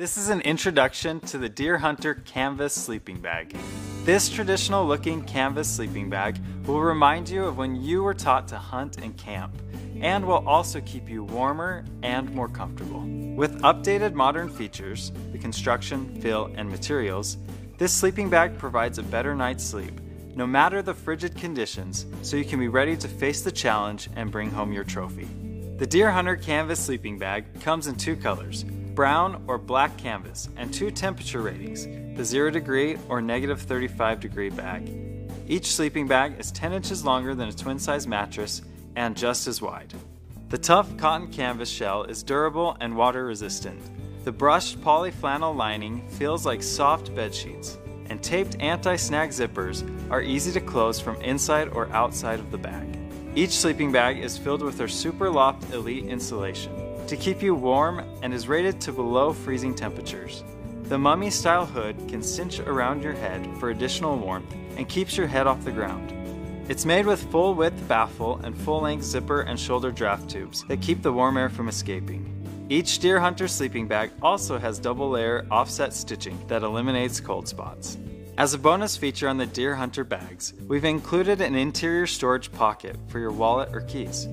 This is an introduction to the Deer Hunter Canvas Sleeping Bag. This traditional looking canvas sleeping bag will remind you of when you were taught to hunt and camp, and will also keep you warmer and more comfortable. With updated modern features, the construction, fill, and materials, this sleeping bag provides a better night's sleep, no matter the frigid conditions, so you can be ready to face the challenge and bring home your trophy. The Deer Hunter Canvas Sleeping Bag comes in two colors, brown or black canvas, and two temperature ratings, the 0 degree or negative 35 degree bag. Each sleeping bag is 10 inches longer than a twin size mattress and just as wide. The tough cotton canvas shell is durable and water resistant. The brushed poly flannel lining feels like soft bed sheets, and taped anti-snag zippers are easy to close from inside or outside of the bag. Each sleeping bag is filled with our Super Loft Elite insulation to keep you warm and is rated to below freezing temperatures. The mummy style hood can cinch around your head for additional warmth and keeps your head off the ground. It's made with full width baffle and full length zipper and shoulder draft tubes that keep the warm air from escaping. Each Deer Hunter sleeping bag also has double layer offset stitching that eliminates cold spots. As a bonus feature on the Deer Hunter bags, we've included an interior storage pocket for your wallet or keys.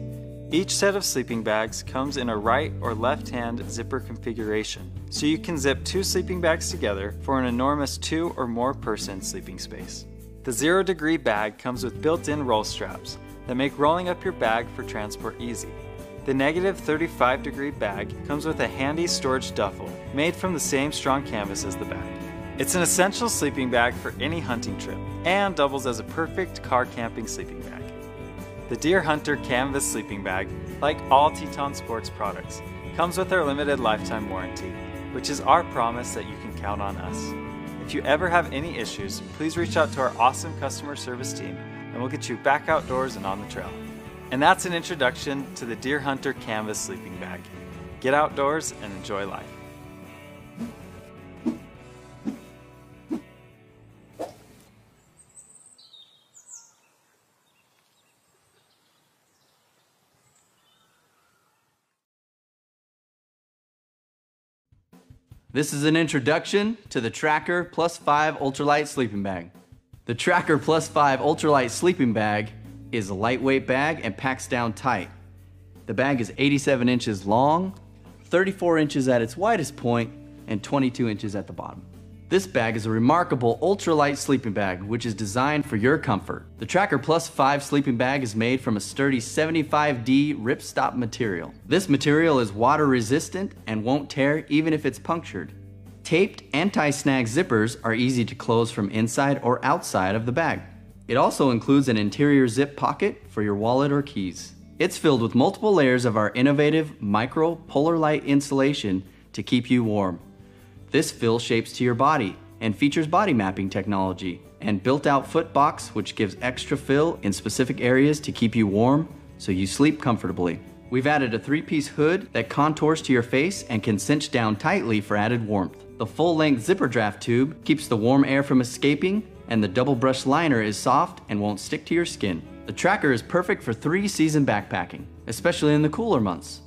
Each set of sleeping bags comes in a right or left hand zipper configuration, so you can zip two sleeping bags together for an enormous two or more person sleeping space. The zero degree bag comes with built in roll straps that make rolling up your bag for transport easy. The negative 35 degree bag comes with a handy storage duffel made from the same strong canvas as the bag. It's an essential sleeping bag for any hunting trip and doubles as a perfect car camping sleeping bag. The Deer Hunter Canvas Sleeping Bag, like all Teton Sports products, comes with our limited lifetime warranty, which is our promise that you can count on us. If you ever have any issues, please reach out to our awesome customer service team and we'll get you back outdoors and on the trail. And that's an introduction to the Deer Hunter Canvas Sleeping Bag. Get outdoors and enjoy life. This is an introduction to the Tracker Plus 5 Ultralight Sleeping Bag. The Tracker Plus 5 Ultralight Sleeping Bag is a lightweight bag and packs down tight. The bag is 87 inches long, 34 inches at its widest point, and 22 inches at the bottom. This bag is a remarkable ultralight sleeping bag which is designed for your comfort. The Tracker Plus 5 sleeping bag is made from a sturdy 75D ripstop material. This material is water resistant and won't tear even if it's punctured. Taped anti-snag zippers are easy to close from inside or outside of the bag. It also includes an interior zip pocket for your wallet or keys. It's filled with multiple layers of our innovative micro polar light insulation to keep you warm. This fill shapes to your body and features body mapping technology and built-out foot box which gives extra fill in specific areas to keep you warm so you sleep comfortably. We've added a three-piece hood that contours to your face and can cinch down tightly for added warmth. The full-length zipper draft tube keeps the warm air from escaping and the double brush liner is soft and won't stick to your skin. The tracker is perfect for three season backpacking, especially in the cooler months.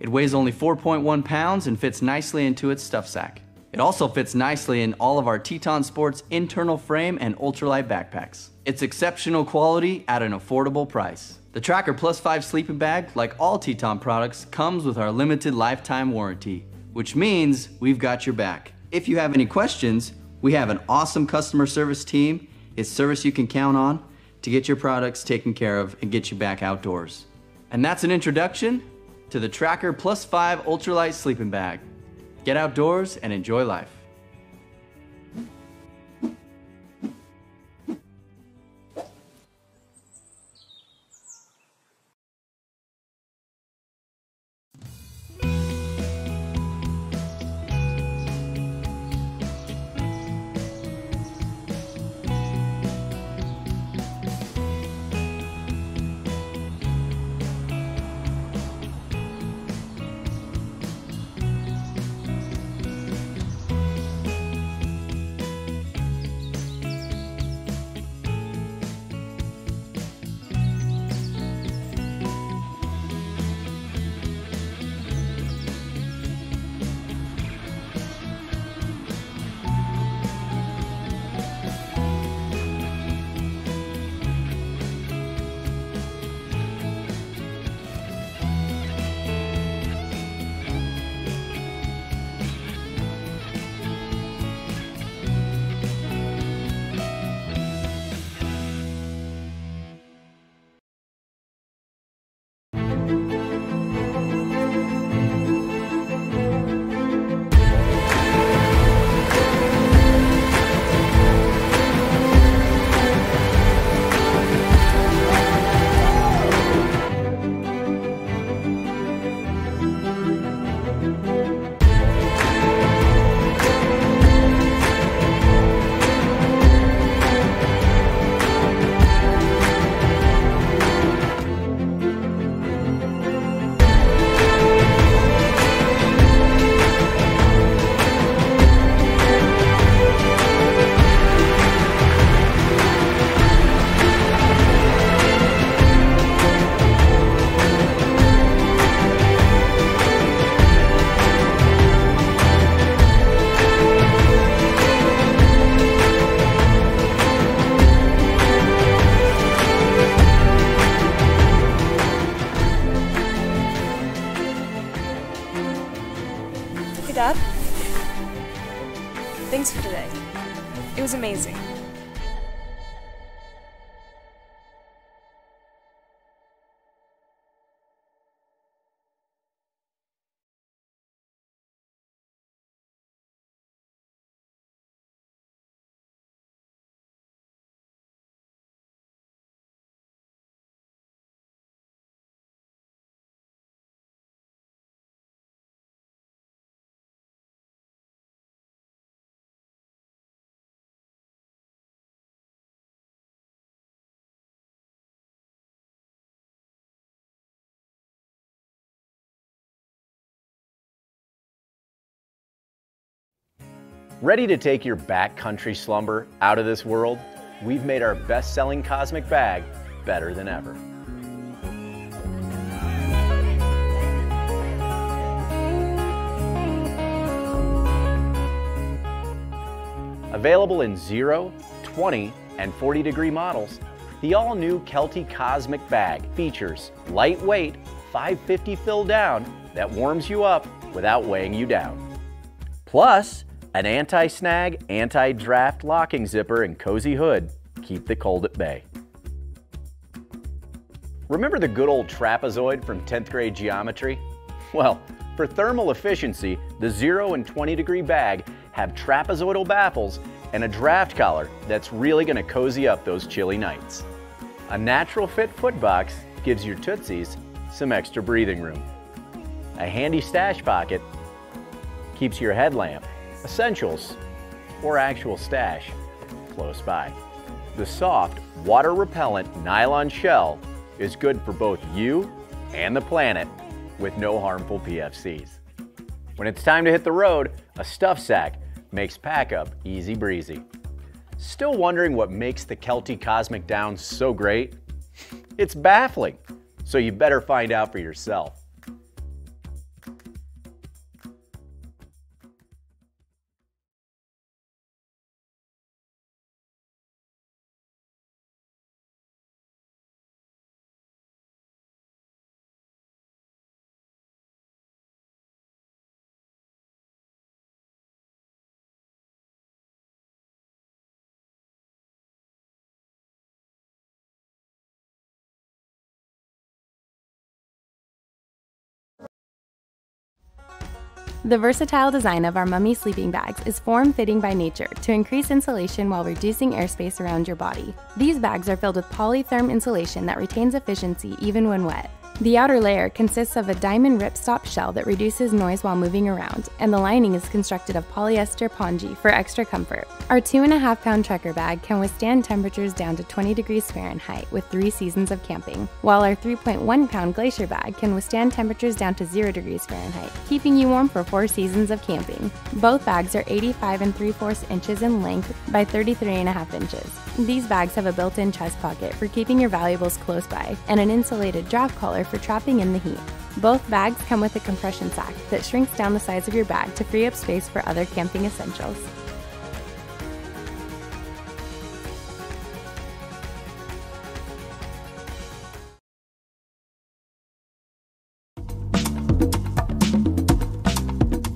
It weighs only 4.1 pounds and fits nicely into its stuff sack. It also fits nicely in all of our Teton Sports internal frame and ultralight backpacks. It's exceptional quality at an affordable price. The Tracker Plus 5 sleeping bag, like all Teton products, comes with our limited lifetime warranty, which means we've got your back. If you have any questions, we have an awesome customer service team. It's service you can count on to get your products taken care of and get you back outdoors. And that's an introduction to the Tracker Plus 5 Ultralight Sleeping Bag. Get outdoors and enjoy life. Ready to take your backcountry slumber out of this world? We've made our best selling cosmic bag better than ever. Available in 0, 20, and 40 degree models, the all new Kelty Cosmic Bag features lightweight 550 fill down that warms you up without weighing you down. Plus, an anti-snag, anti-draft locking zipper and cozy hood keep the cold at bay. Remember the good old trapezoid from 10th grade geometry? Well, for thermal efficiency, the 0 and 20 degree bag have trapezoidal baffles and a draft collar that's really going to cozy up those chilly nights. A natural fit foot box gives your Tootsies some extra breathing room. A handy stash pocket keeps your headlamp essentials, or actual stash close by. The soft, water-repellent nylon shell is good for both you and the planet with no harmful PFCs. When it's time to hit the road, a stuff sack makes pack up easy breezy. Still wondering what makes the Kelty Cosmic Down so great? It's baffling, so you better find out for yourself. The versatile design of our mummy sleeping bags is form-fitting by nature to increase insulation while reducing airspace around your body. These bags are filled with polytherm insulation that retains efficiency even when wet. The outer layer consists of a diamond ripstop shell that reduces noise while moving around, and the lining is constructed of polyester pongee for extra comfort. Our 2.5 pound trekker bag can withstand temperatures down to 20 degrees Fahrenheit with three seasons of camping, while our 3.1 pound glacier bag can withstand temperatures down to 0 degrees Fahrenheit, keeping you warm for four seasons of camping. Both bags are 85 and 3 4 inches in length by 33 and a half inches. These bags have a built in chest pocket for keeping your valuables close by, and an insulated draft collar for trapping in the heat. Both bags come with a compression sack that shrinks down the size of your bag to free up space for other camping essentials.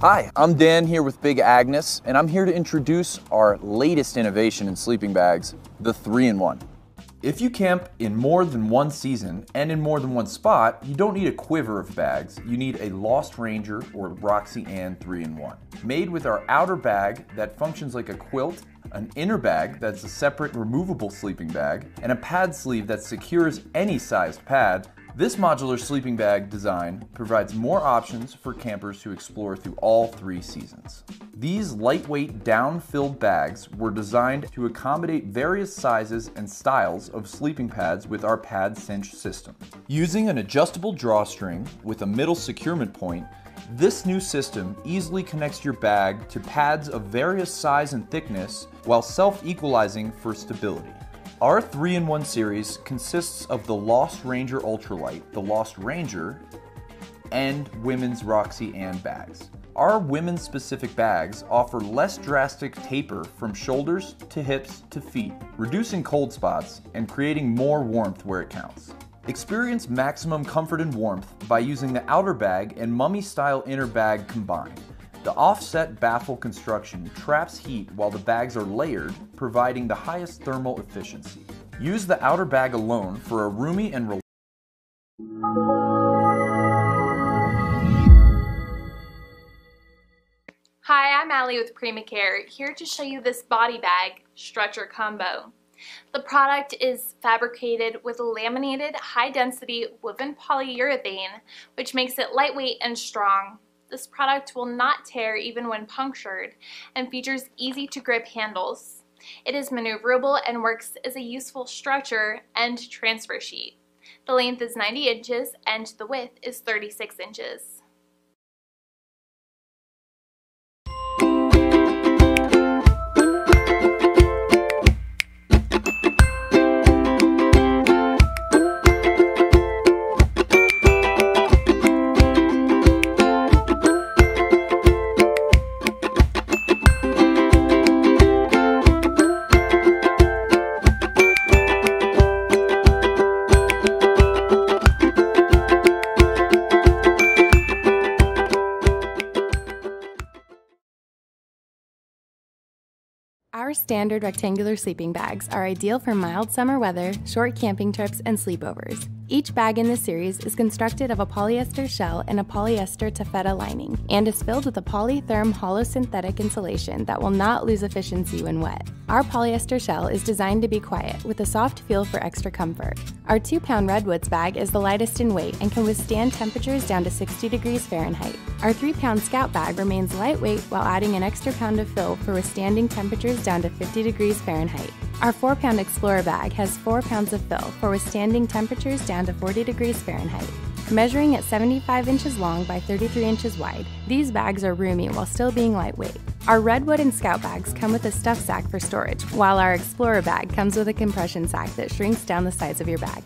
Hi, I'm Dan here with Big Agnes, and I'm here to introduce our latest innovation in sleeping bags, the 3-in-1. If you camp in more than one season and in more than one spot, you don't need a quiver of bags. You need a Lost Ranger or Roxy Ann 3-in-1. Made with our outer bag that functions like a quilt, an inner bag that's a separate removable sleeping bag, and a pad sleeve that secures any sized pad, this modular sleeping bag design provides more options for campers to explore through all three seasons. These lightweight down-filled bags were designed to accommodate various sizes and styles of sleeping pads with our pad cinch system. Using an adjustable drawstring with a middle securement point, this new system easily connects your bag to pads of various size and thickness while self-equalizing for stability. Our 3-in-1 series consists of the Lost Ranger Ultralight, the Lost Ranger, and women's Roxy Ann bags. Our women's specific bags offer less drastic taper from shoulders to hips to feet, reducing cold spots and creating more warmth where it counts. Experience maximum comfort and warmth by using the outer bag and mummy style inner bag combined. The offset baffle construction traps heat while the bags are layered, providing the highest thermal efficiency. Use the outer bag alone for a roomy and. Hi, I'm Allie with Primacare, here to show you this body bag stretcher combo. The product is fabricated with laminated high-density woven polyurethane, which makes it lightweight and strong. This product will not tear even when punctured and features easy to grip handles. It is maneuverable and works as a useful stretcher and transfer sheet. The length is 90 inches and the width is 36 inches. Standard rectangular sleeping bags are ideal for mild summer weather, short camping trips, and sleepovers. Each bag in this series is constructed of a polyester shell and a polyester taffeta lining, and is filled with a polytherm hollow synthetic insulation that will not lose efficiency when wet. Our polyester shell is designed to be quiet, with a soft feel for extra comfort. Our 2 pound Redwoods bag is the lightest in weight and can withstand temperatures down to 60 degrees Fahrenheit. Our 3 pound Scout bag remains lightweight while adding an extra pound of fill for withstanding temperatures down to 50 degrees Fahrenheit. Our 4 pound Explorer bag has 4 pounds of fill for withstanding temperatures down to 40 degrees Fahrenheit. Measuring at 75 inches long by 33 inches wide, these bags are roomy while still being lightweight. Our Redwood and Scout bags come with a stuff sack for storage, while our Explorer bag comes with a compression sack that shrinks down the sides of your bag.